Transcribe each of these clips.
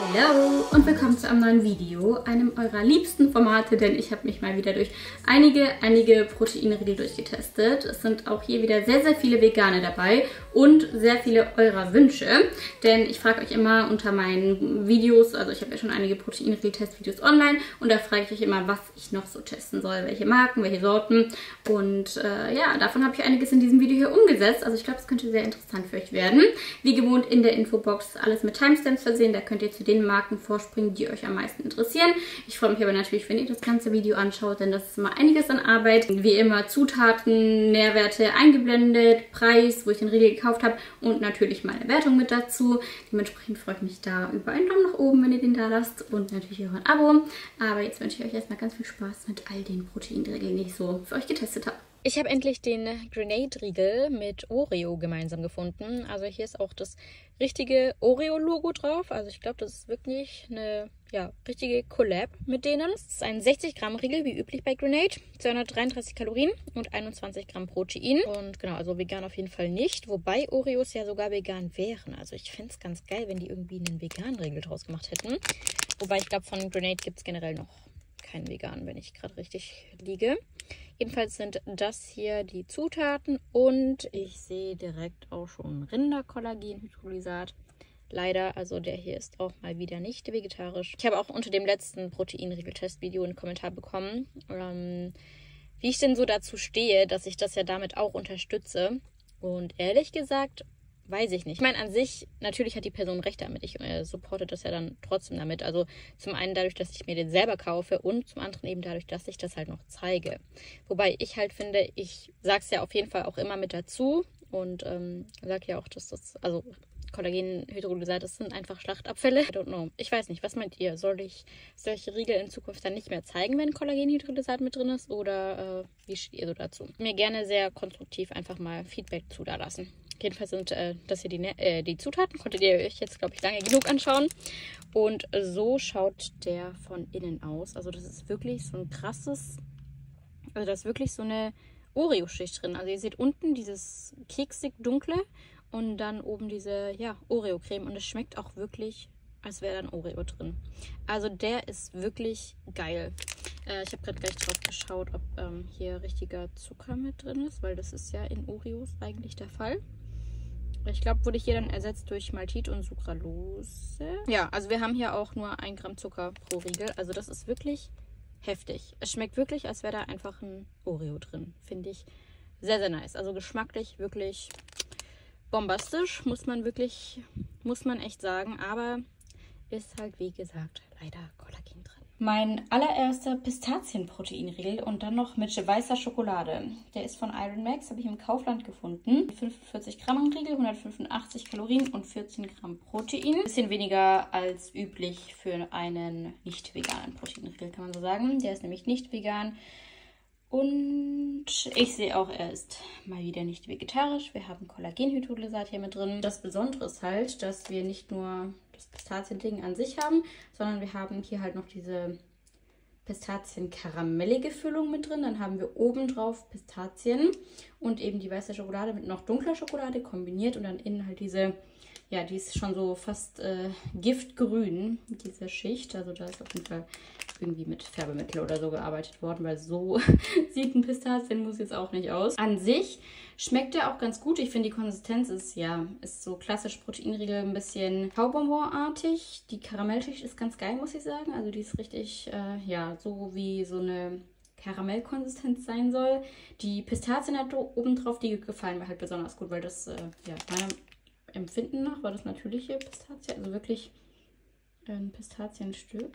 Hallo und willkommen zu einem neuen Video, einem eurer liebsten Formate, denn ich habe mich mal wieder durch einige, einige Proteinriegel durchgetestet. Es sind auch hier wieder sehr, sehr viele Vegane dabei und sehr viele eurer Wünsche, denn ich frage euch immer unter meinen Videos, also ich habe ja schon einige Proteinriegel-Testvideos online und da frage ich euch immer, was ich noch so testen soll, welche Marken, welche Sorten und äh, ja, davon habe ich einiges in diesem Video hier umgesetzt, also ich glaube, es könnte sehr interessant für euch werden. Wie gewohnt in der Infobox alles mit Timestamps versehen, da könnt ihr zu den Marken vorspringen, die euch am meisten interessieren. Ich freue mich aber natürlich, wenn ihr das ganze Video anschaut, denn das ist immer einiges an Arbeit. Wie immer Zutaten, Nährwerte eingeblendet, Preis, wo ich den Riegel gekauft habe und natürlich meine Wertung mit dazu. Dementsprechend freue ich mich da über einen Daumen nach oben, wenn ihr den da lasst und natürlich auch ein Abo. Aber jetzt wünsche ich euch erstmal ganz viel Spaß mit all den Proteinregeln, die ich so für euch getestet habe. Ich habe endlich den Grenade-Riegel mit Oreo gemeinsam gefunden. Also hier ist auch das richtige Oreo-Logo drauf. Also ich glaube, das ist wirklich eine ja, richtige Collab mit denen. Es ist ein 60 Gramm Riegel, wie üblich bei Grenade. 233 Kalorien und 21 Gramm Protein. Und genau, also vegan auf jeden Fall nicht. Wobei Oreos ja sogar vegan wären. Also ich fände es ganz geil, wenn die irgendwie einen veganen Riegel draus gemacht hätten. Wobei ich glaube, von Grenade gibt es generell noch keinen veganen, wenn ich gerade richtig liege. Jedenfalls sind das hier die Zutaten und ich sehe direkt auch schon Rinderkollagenhydrolysat. Leider, also der hier ist auch mal wieder nicht vegetarisch. Ich habe auch unter dem letzten Proteinregeltest-Video einen Kommentar bekommen, ähm, wie ich denn so dazu stehe, dass ich das ja damit auch unterstütze. Und ehrlich gesagt, weiß ich nicht. Ich meine, an sich, natürlich hat die Person recht damit. Ich äh, supporte das ja dann trotzdem damit. Also zum einen dadurch, dass ich mir den selber kaufe und zum anderen eben dadurch, dass ich das halt noch zeige. Wobei ich halt finde, ich sage es ja auf jeden Fall auch immer mit dazu und ähm, sage ja auch, dass das, also Kollagenhydrolysat, das sind einfach Schlachtabfälle. I don't know. Ich weiß nicht, was meint ihr? Soll ich solche Riegel in Zukunft dann nicht mehr zeigen, wenn Kollagenhydrolysat mit drin ist? Oder äh, wie steht ihr so dazu? Mir gerne sehr konstruktiv einfach mal Feedback zu da lassen. Jedenfalls sind äh, das hier die, äh, die Zutaten. Konntet ihr euch jetzt, glaube ich, lange genug anschauen. Und so schaut der von innen aus. Also das ist wirklich so ein krasses... Also da ist wirklich so eine Oreo-Schicht drin. Also ihr seht unten dieses keksig dunkle und dann oben diese ja, Oreo-Creme. Und es schmeckt auch wirklich, als wäre da ein Oreo drin. Also der ist wirklich geil. Äh, ich habe gerade gleich drauf geschaut, ob ähm, hier richtiger Zucker mit drin ist, weil das ist ja in Oreos eigentlich der Fall. Ich glaube, wurde hier dann ersetzt durch Maltit und Sucralose. Ja, also wir haben hier auch nur 1 Gramm Zucker pro Riegel. Also das ist wirklich heftig. Es schmeckt wirklich, als wäre da einfach ein Oreo drin. Finde ich sehr, sehr nice. Also geschmacklich wirklich bombastisch, muss man wirklich, muss man echt sagen. Aber ist halt, wie gesagt, leider Kollagen. Mein allererster Pistazienproteinriegel und dann noch mit weißer Schokolade. Der ist von Iron Max, habe ich im Kaufland gefunden. 45 Gramm Riegel, 185 Kalorien und 14 Gramm Protein. Bisschen weniger als üblich für einen nicht veganen Proteinriegel, kann man so sagen. Der ist nämlich nicht vegan. Und ich sehe auch, er ist mal wieder nicht vegetarisch. Wir haben Kollagenhydrolysat hier mit drin. Das Besondere ist halt, dass wir nicht nur das Pistaziending an sich haben, sondern wir haben hier halt noch diese Pistazien-karamellige Füllung mit drin. Dann haben wir oben drauf Pistazien und eben die weiße Schokolade mit noch dunkler Schokolade kombiniert und dann innen halt diese, ja, die ist schon so fast äh, giftgrün, diese Schicht. Also da ist auf jeden Fall irgendwie mit Färbemittel oder so gearbeitet worden, weil so sieht ein Pistazienmus jetzt auch nicht aus. An sich schmeckt er auch ganz gut. Ich finde, die Konsistenz ist ja, ist so klassisch Proteinriegel, ein bisschen Kaubonbon-artig. Die Karamellschicht ist ganz geil, muss ich sagen. Also die ist richtig, äh, ja, so wie so eine Karamellkonsistenz sein soll. Die Pistazien hat oben drauf, die gefallen mir halt besonders gut, weil das, äh, ja, meinem Empfinden nach war das natürliche Pistazie, also wirklich ein Pistazienstück.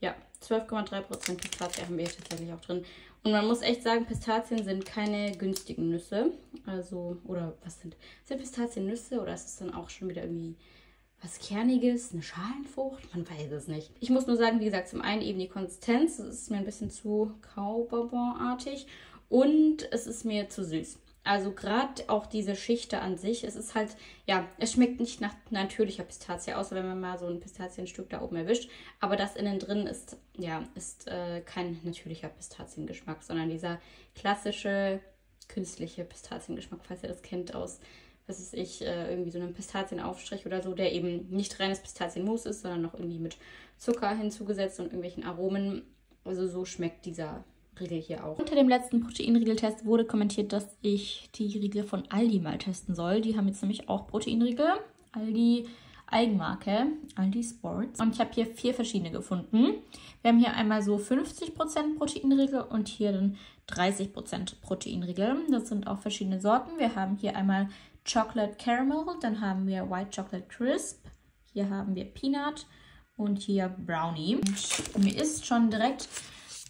Ja, 12,3% Pistazie haben wir hier tatsächlich auch drin. Und man muss echt sagen, Pistazien sind keine günstigen Nüsse. Also, oder was sind, sind Pistazien Nüsse oder ist es dann auch schon wieder irgendwie was Kerniges, eine Schalenfrucht? Man weiß es nicht. Ich muss nur sagen, wie gesagt, zum einen eben die Konsistenz. Es ist mir ein bisschen zu Kaubonbon-artig und es ist mir zu süß. Also gerade auch diese Schichte an sich, es ist halt, ja, es schmeckt nicht nach natürlicher Pistazie, außer wenn man mal so ein Pistazienstück da oben erwischt. Aber das innen drin ist, ja, ist äh, kein natürlicher Pistaziengeschmack, sondern dieser klassische künstliche Pistaziengeschmack, falls ihr das kennt aus was ist ich, äh, irgendwie so einen Pistazienaufstrich oder so, der eben nicht reines Pistazienmus ist, sondern noch irgendwie mit Zucker hinzugesetzt und irgendwelchen Aromen. Also so schmeckt dieser Riegel hier auch. Unter dem letzten Proteinriegeltest wurde kommentiert, dass ich die Riegel von Aldi mal testen soll. Die haben jetzt nämlich auch Proteinriegel. Aldi Eigenmarke, Aldi Sports. Und ich habe hier vier verschiedene gefunden. Wir haben hier einmal so 50% Proteinriegel und hier dann 30% Proteinriegel. Das sind auch verschiedene Sorten. Wir haben hier einmal Chocolate Caramel, dann haben wir White Chocolate Crisp, hier haben wir Peanut und hier Brownie. Und mir ist schon direkt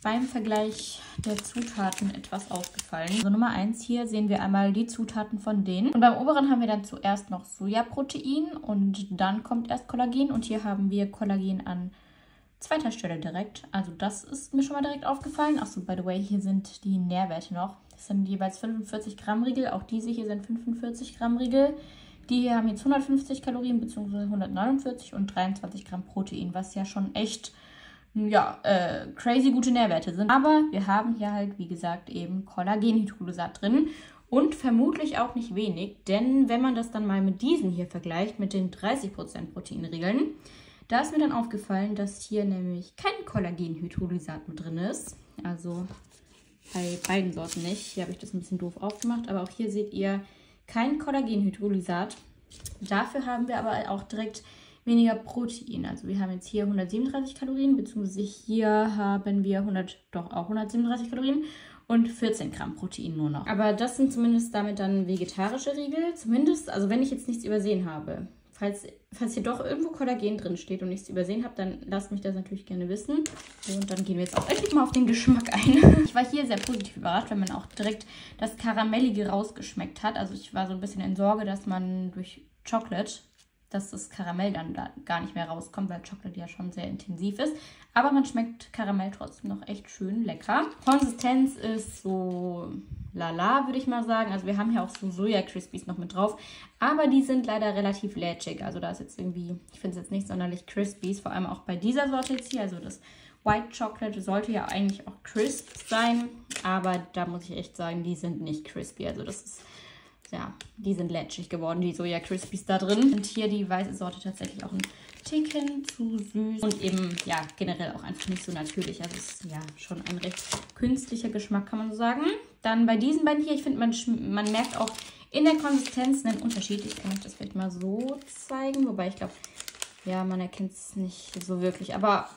beim Vergleich der Zutaten etwas aufgefallen. Also Nummer 1 hier sehen wir einmal die Zutaten von denen. Und beim oberen haben wir dann zuerst noch Sojaprotein und dann kommt erst Kollagen. Und hier haben wir Kollagen an zweiter Stelle direkt. Also das ist mir schon mal direkt aufgefallen. Achso, by the way, hier sind die Nährwerte noch. Das sind jeweils 45 Gramm Riegel. Auch diese hier sind 45 Gramm Riegel. Die hier haben jetzt 150 Kalorien bzw. 149 und 23 Gramm Protein, was ja schon echt ja, äh, crazy gute Nährwerte sind. Aber wir haben hier halt, wie gesagt, eben Kollagenhydrolysat drin und vermutlich auch nicht wenig, denn wenn man das dann mal mit diesen hier vergleicht, mit den 30% Proteinregeln, da ist mir dann aufgefallen, dass hier nämlich kein Kollagenhydrolysat mit drin ist. Also bei beiden Sorten nicht. Hier habe ich das ein bisschen doof aufgemacht, aber auch hier seht ihr kein Kollagenhydrolysat. Dafür haben wir aber auch direkt weniger Protein. Also wir haben jetzt hier 137 Kalorien, beziehungsweise hier haben wir 100, doch auch 137 Kalorien und 14 Gramm Protein nur noch. Aber das sind zumindest damit dann vegetarische Riegel. Zumindest, also wenn ich jetzt nichts übersehen habe. Falls, falls hier doch irgendwo Kollagen drin steht und nichts übersehen habe, dann lasst mich das natürlich gerne wissen. Und dann gehen wir jetzt auch endlich mal auf den Geschmack ein. Ich war hier sehr positiv überrascht, wenn man auch direkt das Karamellige rausgeschmeckt hat. Also ich war so ein bisschen in Sorge, dass man durch Chocolate dass das Karamell dann da gar nicht mehr rauskommt, weil Chocolate ja schon sehr intensiv ist. Aber man schmeckt Karamell trotzdem noch echt schön lecker. Konsistenz ist so lala, würde ich mal sagen. Also wir haben hier auch so Soja Crispies noch mit drauf. Aber die sind leider relativ lätschig. Also da ist jetzt irgendwie, ich finde es jetzt nicht sonderlich Crispies. Vor allem auch bei dieser Sorte jetzt hier. Also das White Chocolate sollte ja eigentlich auch crisp sein. Aber da muss ich echt sagen, die sind nicht crispy. Also das ist ja, die sind lätschig geworden, die Soja Crispies da drin. Und hier die weiße Sorte tatsächlich auch ein Ticken zu süß und eben, ja, generell auch einfach nicht so natürlich. Also es ist ja schon ein recht künstlicher Geschmack, kann man so sagen. Dann bei diesen beiden hier, ich finde, man, man merkt auch in der Konsistenz einen Unterschied. Ich kann euch das vielleicht mal so zeigen, wobei ich glaube, ja, man erkennt es nicht so wirklich. Aber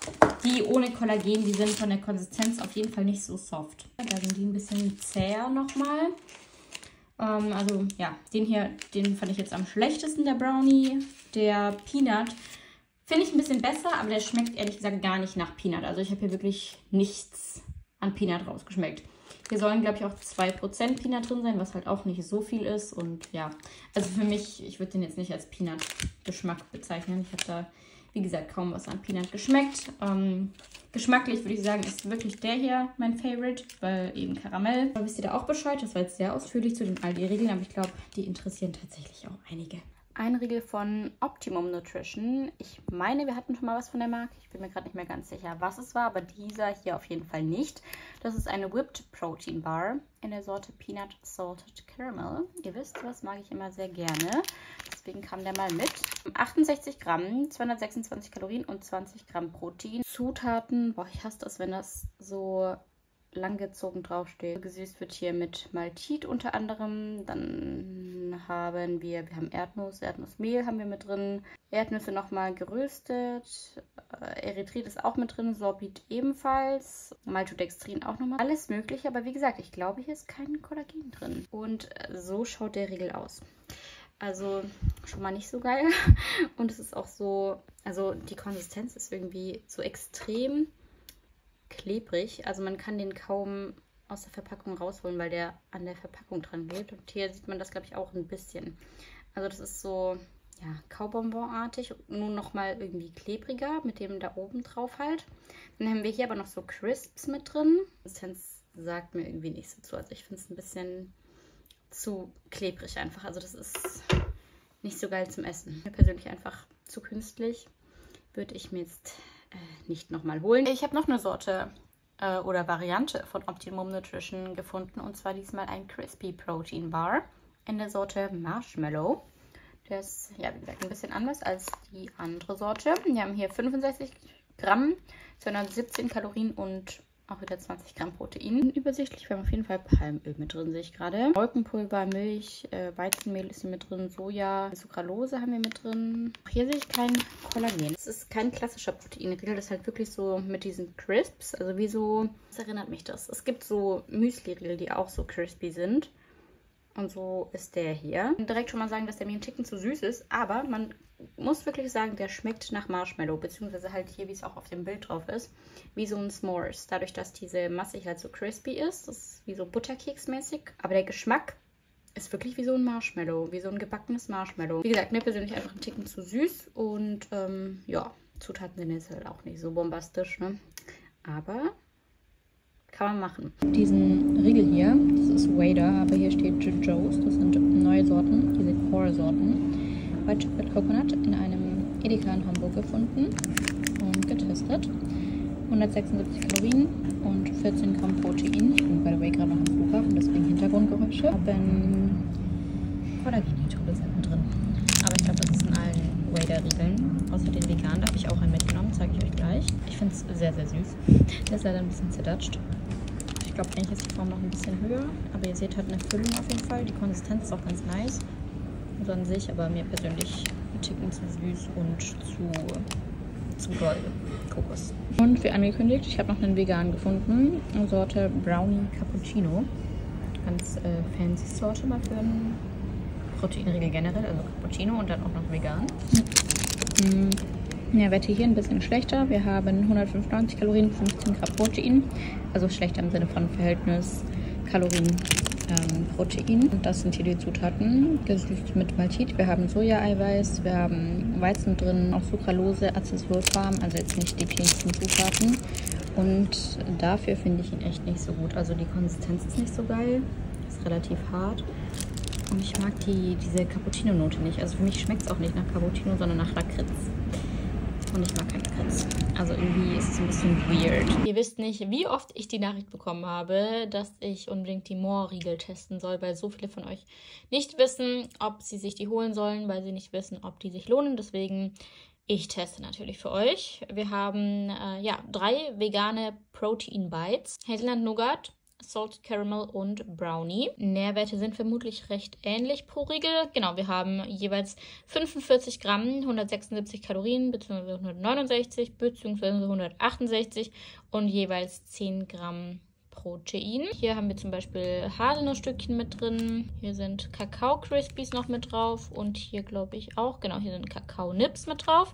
die ohne Kollagen, die sind von der Konsistenz auf jeden Fall nicht so soft. Da sind die ein bisschen zäher nochmal. Ähm, also ja, den hier, den fand ich jetzt am schlechtesten, der Brownie. Der Peanut finde ich ein bisschen besser, aber der schmeckt ehrlich gesagt gar nicht nach Peanut. Also ich habe hier wirklich nichts an Peanut rausgeschmeckt. Hier sollen, glaube ich, auch 2% Peanut drin sein, was halt auch nicht so viel ist. Und ja, also für mich, ich würde den jetzt nicht als Peanut-Geschmack bezeichnen. Ich habe da wie gesagt, kaum was an Peanut geschmeckt. Ähm, geschmacklich würde ich sagen, ist wirklich der hier mein Favorite, weil eben Karamell. Aber wisst ihr da auch Bescheid? Das war jetzt sehr ausführlich zu den Aldi-Regeln, aber ich glaube, die interessieren tatsächlich auch einige. Ein Riegel von Optimum Nutrition. Ich meine, wir hatten schon mal was von der Marke. Ich bin mir gerade nicht mehr ganz sicher, was es war, aber dieser hier auf jeden Fall nicht. Das ist eine Whipped Protein Bar in der Sorte Peanut Salted Caramel. Ihr wisst, was mag ich immer sehr gerne. Deswegen kam der mal mit. 68 Gramm, 226 Kalorien und 20 Gramm Protein. Zutaten, boah, ich hasse das, wenn das so langgezogen draufsteht. Gesüßt wird hier mit Maltit unter anderem. Dann haben wir, wir haben Erdnuss, Erdnussmehl haben wir mit drin. Erdnüsse nochmal geröstet. Äh, Erythrit ist auch mit drin. Sorbit ebenfalls. Maltodextrin auch nochmal. Alles mögliche, aber wie gesagt, ich glaube, hier ist kein Kollagen drin. Und äh, so schaut der Riegel aus. Also schon mal nicht so geil. Und es ist auch so, also die Konsistenz ist irgendwie so extrem klebrig. Also man kann den kaum aus der Verpackung rausholen, weil der an der Verpackung dran klebt. Und hier sieht man das, glaube ich, auch ein bisschen. Also das ist so, ja, Kaubonbon-artig. Nur nochmal irgendwie klebriger mit dem da oben drauf halt. Dann haben wir hier aber noch so Crisps mit drin. Konsistenz sagt mir irgendwie nicht so zu. Also ich finde es ein bisschen zu klebrig einfach. Also das ist nicht so geil zum Essen. Mir persönlich einfach zu künstlich. Würde ich mir jetzt äh, nicht nochmal holen. Ich habe noch eine Sorte äh, oder Variante von Optimum Nutrition gefunden und zwar diesmal ein Crispy Protein Bar. in der Sorte Marshmallow. Der ist, ja, wie gesagt, ein bisschen anders als die andere Sorte. Wir haben hier 65 Gramm, 217 Kalorien und auch wieder 20 Gramm Protein. Übersichtlich, wir haben auf jeden Fall Palmöl mit drin, sehe ich gerade. Molkenpulver, Milch, äh, Weizenmehl ist hier mit drin, Soja, Sucralose haben wir mit drin. Auch hier sehe ich kein Kollagen. Es ist kein klassischer Proteinriegel, das ist halt wirklich so mit diesen Crisps. Also wie so, was erinnert mich das? Es gibt so Müsli-Riegel, die auch so crispy sind. Und so ist der hier. Direkt schon mal sagen, dass der mir ein Ticken zu süß ist, aber man muss wirklich sagen, der schmeckt nach Marshmallow, beziehungsweise halt hier, wie es auch auf dem Bild drauf ist, wie so ein S'mores. Dadurch, dass diese Masse halt so crispy ist, das ist wie so Butterkeksmäßig, aber der Geschmack ist wirklich wie so ein Marshmallow, wie so ein gebackenes Marshmallow. Wie gesagt, mir persönlich einfach ein Ticken zu süß und ähm, ja, Zutaten sind jetzt halt auch nicht so bombastisch, ne? Aber kann man machen. Diesen Riegel hier, das ist Wader, aber hier steht Joe's. Das sind neue Sorten, diese Core-Sorten. White Chocolate Coconut in einem Edeka in Hamburg gefunden und getestet. 176 Kalorien und 14 Gramm Protein. Ich bin by the way gerade noch am Flughafen, deswegen Hintergrundgeräusche. Haben Kollagenhydrolysen drin. Aber ich glaube, das ist in allen Wader-Riegeln. Außer den veganen, habe ich auch einen mitgenommen, zeige ich euch gleich. Ich finde es sehr, sehr süß. Der ist leider ein bisschen zerdatscht. Ich glaube, eigentlich ist die Form noch ein bisschen höher. Aber ihr seht halt eine Füllung auf jeden Fall. Die Konsistenz ist auch ganz nice. So an sich, aber mir persönlich ein Ticken zu süß und zu, zu doll Kokos. Und wie angekündigt, ich habe noch einen vegan gefunden. Sorte Brownie Cappuccino. Ganz äh, fancy Sorte mal für einen Proteinriegel generell. Also Cappuccino und dann auch noch vegan. Mhm. Nährwerte hier ein bisschen schlechter. Wir haben 195 Kalorien, 15 Gramm Protein. Also schlechter im Sinne von Verhältnis Kalorien, ähm, Protein. Und das sind hier die Zutaten. Gesüßt mit Maltit. Wir haben Soja-Eiweiß, wir haben Weizen drin, auch Sucralose, Acesulfam, also jetzt nicht die cleansten Zutaten. Und dafür finde ich ihn echt nicht so gut. Also die Konsistenz ist nicht so geil. Ist relativ hart. Und ich mag die, diese Cappuccino-Note nicht. Also für mich schmeckt es auch nicht nach Cappuccino, sondern nach Lakritz und ich mag keinen Lakritz. Also irgendwie ist es ein bisschen weird. Ihr wisst nicht, wie oft ich die Nachricht bekommen habe, dass ich unbedingt die Moor-Riegel testen soll, weil so viele von euch nicht wissen, ob sie sich die holen sollen, weil sie nicht wissen, ob die sich lohnen. Deswegen ich teste natürlich für euch. Wir haben äh, ja drei vegane Protein Bites, Hazelnut Nougat, Salted Caramel und Brownie. Nährwerte sind vermutlich recht ähnlich pro Riegel. Genau, wir haben jeweils 45 Gramm, 176 Kalorien bzw. 169 bzw. 168 und jeweils 10 Gramm Protein. Hier haben wir zum Beispiel Haselnussstückchen mit drin. Hier sind Kakao-Crispies noch mit drauf. Und hier glaube ich auch, genau, hier sind Kakao-Nips mit drauf.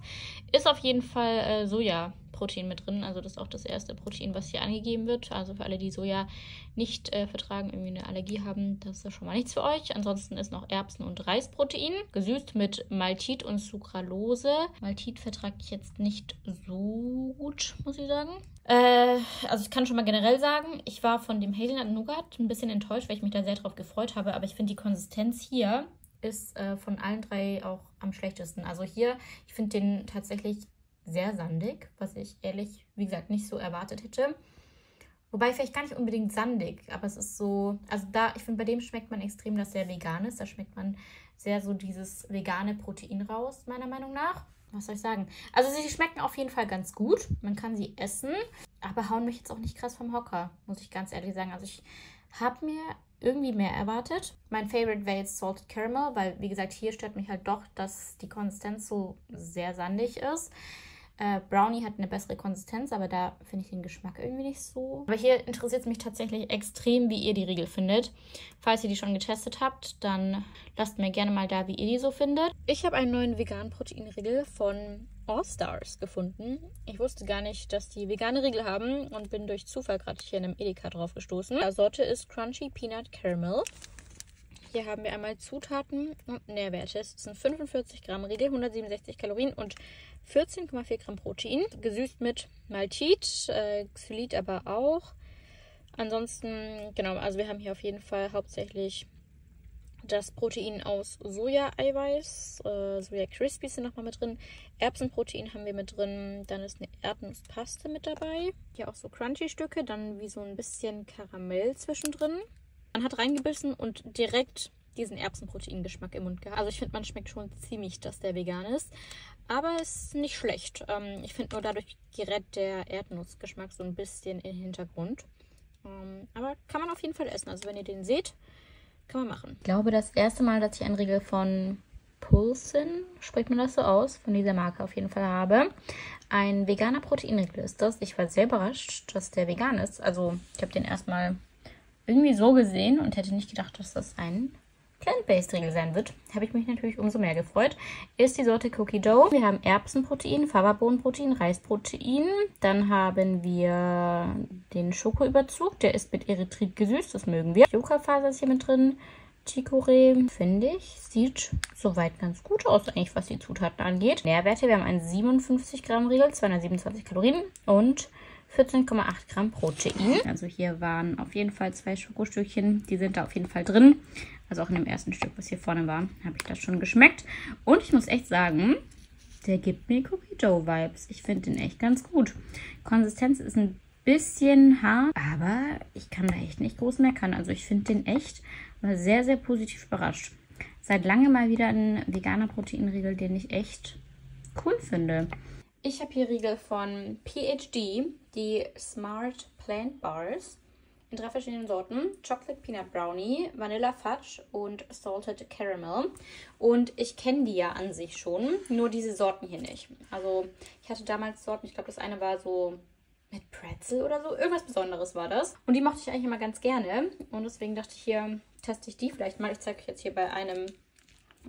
Ist auf jeden Fall äh, Soja Protein mit drin. Also das ist auch das erste Protein, was hier angegeben wird. Also für alle, die Soja nicht äh, vertragen, irgendwie eine Allergie haben, das ist schon mal nichts für euch. Ansonsten ist noch Erbsen- und Reisprotein, gesüßt mit Maltit und Sucralose. Maltit vertrage ich jetzt nicht so gut, muss ich sagen. Äh, also ich kann schon mal generell sagen, ich war von dem Hazelnut Nougat ein bisschen enttäuscht, weil ich mich da sehr drauf gefreut habe. Aber ich finde die Konsistenz hier ist äh, von allen drei auch am schlechtesten. Also hier, ich finde den tatsächlich sehr sandig, was ich ehrlich, wie gesagt, nicht so erwartet hätte. Wobei vielleicht gar nicht unbedingt sandig, aber es ist so, also da, ich finde, bei dem schmeckt man extrem, dass der vegan ist. Da schmeckt man sehr so dieses vegane Protein raus, meiner Meinung nach. Was soll ich sagen? Also sie schmecken auf jeden Fall ganz gut. Man kann sie essen, aber hauen mich jetzt auch nicht krass vom Hocker, muss ich ganz ehrlich sagen. Also ich habe mir irgendwie mehr erwartet. Mein Favorite wäre jetzt Salted Caramel, weil wie gesagt, hier stört mich halt doch, dass die Konsistenz so sehr sandig ist. Äh, Brownie hat eine bessere Konsistenz, aber da finde ich den Geschmack irgendwie nicht so. Aber hier interessiert es mich tatsächlich extrem, wie ihr die Riegel findet. Falls ihr die schon getestet habt, dann lasst mir gerne mal da, wie ihr die so findet. Ich habe einen neuen veganen Proteinriegel von All Stars gefunden. Ich wusste gar nicht, dass die vegane Riegel haben und bin durch Zufall gerade hier in einem Edeka drauf gestoßen. Die Sorte ist Crunchy Peanut Caramel. Hier haben wir einmal Zutaten und Nährwerte. Es sind 45 Gramm Riegel, 167 Kalorien und 14,4 Gramm Protein. Gesüßt mit Maltit, äh, Xylit aber auch. Ansonsten, genau, also wir haben hier auf jeden Fall hauptsächlich das Protein aus Soja-Eiweiß, äh, Soja Crispies sind nochmal mit drin. Erbsenprotein haben wir mit drin. Dann ist eine Erdnusspaste mit dabei. Hier auch so Crunchy-Stücke, dann wie so ein bisschen Karamell zwischendrin. Man hat reingebissen und direkt diesen Erbsenproteingeschmack im Mund gehabt. Also ich finde, man schmeckt schon ziemlich, dass der vegan ist. Aber es ist nicht schlecht. Ähm, ich finde nur dadurch gerät der Erdnussgeschmack so ein bisschen in den Hintergrund. Ähm, aber kann man auf jeden Fall essen. Also wenn ihr den seht, kann man machen. Ich glaube, das erste Mal, dass ich einen Riegel von Pulsin, spricht man das so aus, von dieser Marke auf jeden Fall habe. Ein veganer Proteinriegel ist das. Ich war sehr überrascht, dass der vegan ist. Also ich habe den erstmal irgendwie so gesehen und hätte nicht gedacht, dass das ein Plant-Based Riegel sein wird. Habe ich mich natürlich umso mehr gefreut. Ist die Sorte Cookie Dough. Wir haben Erbsenprotein, Faberbohnenprotein, Reisprotein. Dann haben wir den Schokoüberzug. Der ist mit Erythrit gesüßt. Das mögen wir. Yucca-Faser ist hier mit drin. Chicorée, finde ich, sieht soweit ganz gut aus, eigentlich was die Zutaten angeht. Nährwerte, wir haben einen 57 Gramm Riegel, 227 Kalorien und 14,8 Gramm Protein. Also hier waren auf jeden Fall zwei Schokostückchen, die sind da auf jeden Fall drin. Also auch in dem ersten Stück, was hier vorne war, habe ich das schon geschmeckt. Und ich muss echt sagen, der gibt mir Cookie Dough Vibes. Ich finde den echt ganz gut. Konsistenz ist ein bisschen hart, aber ich kann da echt nicht groß meckern. Also ich finde den echt sehr, sehr positiv überrascht. Seit langem mal wieder ein veganer Proteinriegel, den ich echt cool finde. Ich habe hier Riegel von PhD, die Smart Plant Bars in drei verschiedenen Sorten. Chocolate Peanut Brownie, Vanilla Fudge und Salted Caramel. Und ich kenne die ja an sich schon, nur diese Sorten hier nicht. Also ich hatte damals Sorten, ich glaube das eine war so mit Pretzel oder so. Irgendwas Besonderes war das. Und die mochte ich eigentlich immer ganz gerne. Und deswegen dachte ich hier, teste ich die vielleicht mal. Ich zeige euch jetzt hier bei einem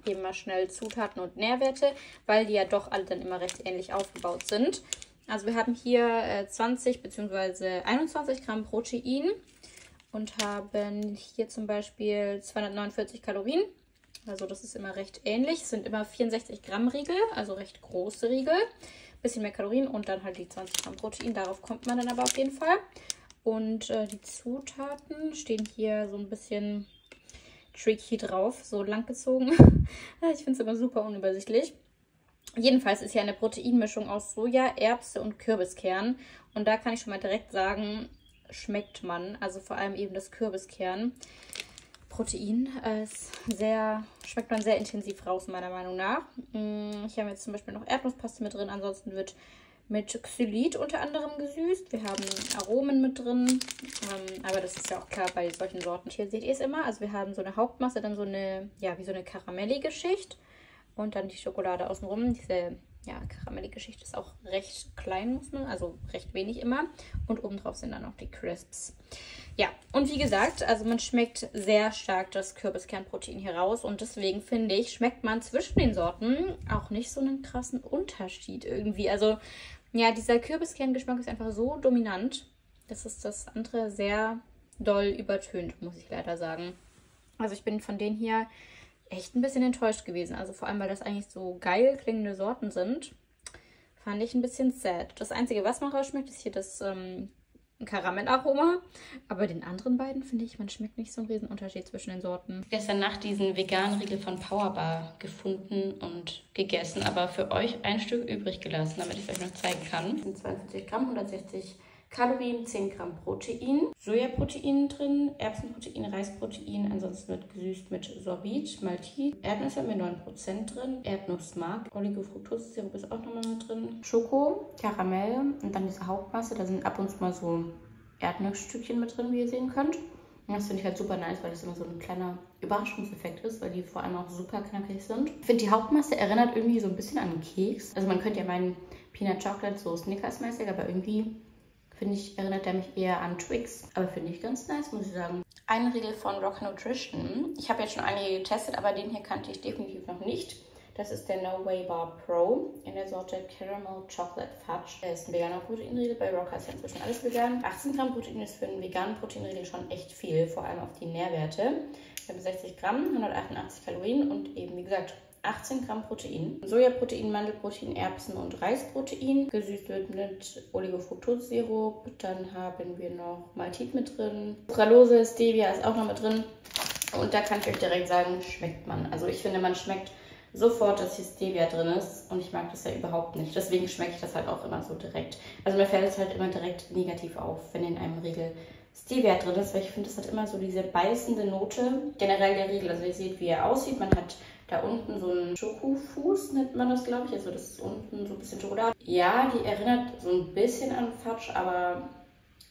eben mal schnell Zutaten und Nährwerte, weil die ja doch alle dann immer recht ähnlich aufgebaut sind. Also wir haben hier äh, 20 bzw. 21 Gramm Protein und haben hier zum Beispiel 249 Kalorien. Also das ist immer recht ähnlich. Es sind immer 64 Gramm Riegel, also recht große Riegel bisschen mehr Kalorien und dann halt die 20 Gramm Protein. Darauf kommt man dann aber auf jeden Fall. Und äh, die Zutaten stehen hier so ein bisschen tricky drauf, so langgezogen. ich finde es immer super unübersichtlich. Jedenfalls ist hier eine Proteinmischung aus Soja, Erbse und Kürbiskern. Und da kann ich schon mal direkt sagen, schmeckt man. Also vor allem eben das Kürbiskern. Protein. ist sehr, schmeckt man sehr intensiv raus, meiner Meinung nach. Mm, ich habe jetzt zum Beispiel noch Erdnusspaste mit drin. Ansonsten wird mit Xylit unter anderem gesüßt. Wir haben Aromen mit drin. Ähm, aber das ist ja auch klar bei solchen Sorten. Hier seht ihr es immer. Also wir haben so eine Hauptmasse, dann so eine, ja, wie so eine karamellige Schicht. Und dann die Schokolade außenrum. Diese ja, Karamelli-Geschichte ist auch recht klein, muss man, also recht wenig immer. Und obendrauf sind dann noch die Crisps. Ja, und wie gesagt, also man schmeckt sehr stark das Kürbiskernprotein hier raus. Und deswegen finde ich, schmeckt man zwischen den Sorten auch nicht so einen krassen Unterschied irgendwie. Also ja, dieser Kürbiskerngeschmack ist einfach so dominant, dass es das andere sehr doll übertönt, muss ich leider sagen. Also ich bin von denen hier echt ein bisschen enttäuscht gewesen. Also vor allem, weil das eigentlich so geil klingende Sorten sind, fand ich ein bisschen sad. Das Einzige, was man rausschmeckt, ist hier das ähm, Karamellaroma. Aber den anderen beiden finde ich, man schmeckt nicht so einen riesen Unterschied zwischen den Sorten. Gestern Nacht diesen veganen Riegel von Powerbar gefunden und gegessen, aber für euch ein Stück übrig gelassen, damit ich es euch noch zeigen kann. Das sind 42 Gramm, 160 Kalorien, 10 Gramm Protein, Sojaprotein drin, Erbsenprotein, Reisprotein, ansonsten wird gesüßt mit Sorbit, Maltit, Erdnüsse wir 9% drin, Erdnussmark, Oligofructose-Sirup ist auch nochmal mit drin, Schoko, Karamell und dann diese Hauptmasse, da sind ab und zu mal so Erdnussstückchen mit drin, wie ihr sehen könnt. Und das finde ich halt super nice, weil das immer so ein kleiner Überraschungseffekt ist, weil die vor allem auch super knackig sind. Ich finde, die Hauptmasse erinnert irgendwie so ein bisschen an Keks. Also man könnte ja meinen Peanut Chocolate so Snickers-mäßig, aber irgendwie Finde ich, erinnert er mich eher an Twix. Aber finde ich ganz nice, muss ich sagen. Ein Riegel von Rock Nutrition. Ich habe jetzt schon einige getestet, aber den hier kannte ich definitiv noch nicht. Das ist der No Way Bar Pro in der Sorte Caramel Chocolate Fudge. Er ist ein veganer Proteinriegel. Bei Rock ist ja inzwischen alles vegan. 18 Gramm Protein ist für einen veganen Proteinriegel schon echt viel, vor allem auf die Nährwerte. Wir haben 60 Gramm, 188 Kalorien und eben, wie gesagt, 18 Gramm Protein, Sojaprotein, Mandelprotein, Erbsen- und Reisprotein. Gesüßt wird mit Oligofructose-Sirup. Dann haben wir noch Maltit mit drin. Sucralose, Stevia ist auch noch mit drin. Und da kann ich euch direkt sagen, schmeckt man. Also ich finde, man schmeckt sofort, dass hier Stevia drin ist. Und ich mag das ja überhaupt nicht. Deswegen schmecke ich das halt auch immer so direkt. Also mir fällt es halt immer direkt negativ auf, wenn in einem Riegel Stevia drin ist, weil ich finde, das hat immer so diese beißende Note. Generell der Riegel, also ihr seht, wie er aussieht. Man hat da unten so einen Schokofuß, nennt man das, glaube ich. Also das ist unten so ein bisschen Schokolade. Ja, die erinnert so ein bisschen an Fatsch, aber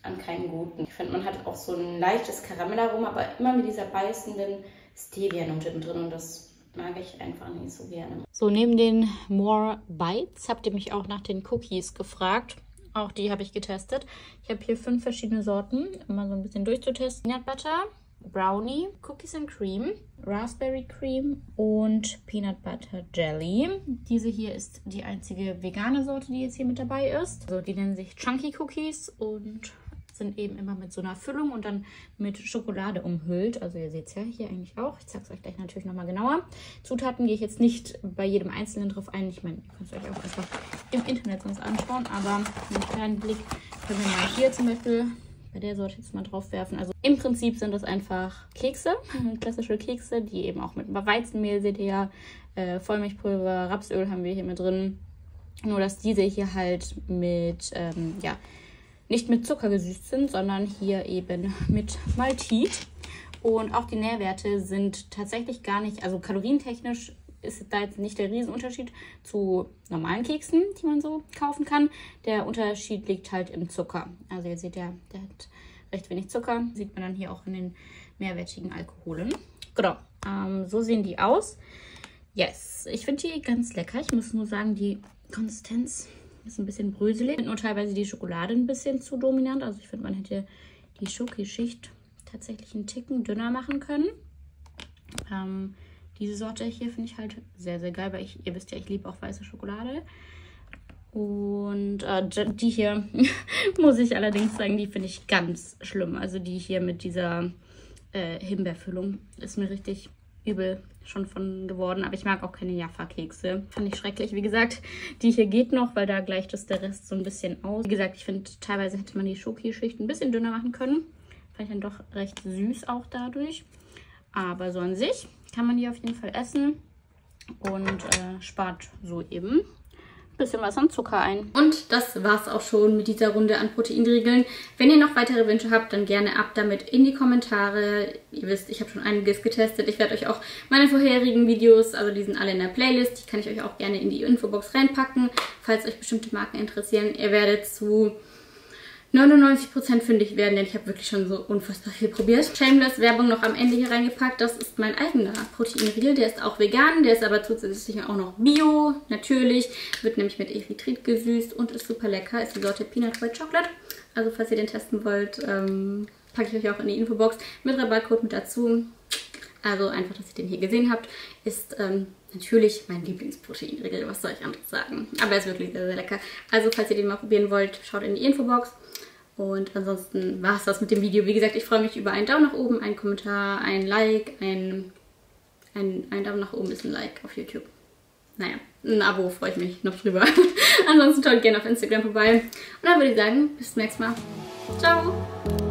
an keinen guten. Ich finde, man hat auch so ein leichtes Karamellaroma, aber immer mit dieser beißenden Stevia-Note drin und das mag ich einfach nicht so gerne. So, neben den More Bites habt ihr mich auch nach den Cookies gefragt. Auch die habe ich getestet. Ich habe hier fünf verschiedene Sorten, um mal so ein bisschen durchzutesten. Peanut Butter, Brownie, Cookies and Cream, Raspberry Cream und Peanut Butter Jelly. Diese hier ist die einzige vegane Sorte, die jetzt hier mit dabei ist. Also die nennen sich Chunky Cookies und sind eben immer mit so einer Füllung und dann mit Schokolade umhüllt. Also ihr seht es ja hier eigentlich auch. Ich zeige es euch gleich natürlich nochmal genauer. Zutaten gehe ich jetzt nicht bei jedem Einzelnen drauf ein. Ich meine, ihr könnt es euch auch einfach im Internet sonst anschauen. Aber einen kleinen Blick können wir mal hier zum Beispiel bei der Sorte jetzt mal drauf werfen. Also im Prinzip sind das einfach Kekse, klassische Kekse, die eben auch mit Weizenmehl seht ihr ja, äh, Vollmilchpulver, Rapsöl haben wir hier mit drin. Nur dass diese hier halt mit ähm, ja, nicht mit Zucker gesüßt sind, sondern hier eben mit Maltit. Und auch die Nährwerte sind tatsächlich gar nicht, also kalorientechnisch ist da jetzt nicht der Riesenunterschied zu normalen Keksen, die man so kaufen kann. Der Unterschied liegt halt im Zucker. Also ihr seht ja, der hat recht wenig Zucker. Sieht man dann hier auch in den mehrwertigen Alkoholen. Genau, ähm, so sehen die aus. Yes, ich finde die ganz lecker. Ich muss nur sagen, die Konsistenz ist ein bisschen bröselig. Nur teilweise die Schokolade ein bisschen zu dominant. Also ich finde, man hätte die Schoki-Schicht tatsächlich einen Ticken dünner machen können. Ähm, diese Sorte hier finde ich halt sehr, sehr geil, weil ich, ihr wisst ja, ich liebe auch weiße Schokolade. Und äh, die hier muss ich allerdings sagen, die finde ich ganz schlimm. Also die hier mit dieser äh, Himbeerfüllung ist mir richtig übel schon von geworden. Aber ich mag auch keine Jaffa-Kekse. Fand ich schrecklich. Wie gesagt, die hier geht noch, weil da gleicht es der Rest so ein bisschen aus. Wie gesagt, ich finde, teilweise hätte man die Schoki-Schicht ein bisschen dünner machen können. Fand ich dann doch recht süß auch dadurch. Aber so an sich kann man die auf jeden Fall essen und äh, spart so eben bisschen was an Zucker ein. Und das war's auch schon mit dieser Runde an Proteinriegeln. Wenn ihr noch weitere Wünsche habt, dann gerne ab damit in die Kommentare. Ihr wisst, ich habe schon einiges getestet. Ich werde euch auch meine vorherigen Videos, also die sind alle in der Playlist, die kann ich euch auch gerne in die Infobox reinpacken, falls euch bestimmte Marken interessieren. Ihr werdet zu 99% fündig werden, denn ich habe wirklich schon so unfassbar viel probiert. Shameless Werbung noch am Ende hier reingepackt. Das ist mein eigener Proteinriegel. Der ist auch vegan, der ist aber zusätzlich auch noch bio, natürlich. Wird nämlich mit Erythrit gesüßt und ist super lecker. Ist die Sorte Peanut White Chocolate. Also falls ihr den testen wollt, ähm, packe ich euch auch in die Infobox mit Rabattcode mit dazu. Also einfach, dass ihr den hier gesehen habt, ist ähm, natürlich mein Lieblingsproteinriegel. Was soll ich anderes sagen? Aber er ist wirklich sehr, sehr lecker. Also falls ihr den mal probieren wollt, schaut in die Infobox. Und ansonsten war es das mit dem Video. Wie gesagt, ich freue mich über einen Daumen nach oben, einen Kommentar, ein Like, ein, ein, ein Daumen nach oben ist ein Like auf YouTube. Naja, ein Abo freue ich mich noch drüber. ansonsten schaut gerne auf Instagram vorbei. Und dann würde ich sagen, bis zum nächsten Mal. Ciao!